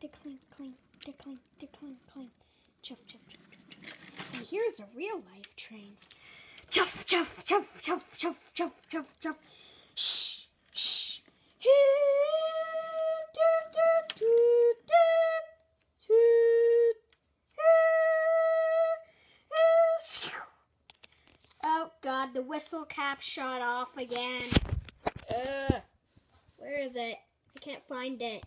tickling, cling, tickling, tickling, cling. Chuff, chuff, chuff, chuff, chuff. And here's a real life train. Chuff, chuff, chuff, chuff, chuff, chuff, chuff, chuff. Shh, shh. Hee, doo, doo, doo, doo, doo. Oh god, the whistle cap shot off again. Ugh. Where is it? I can't find it.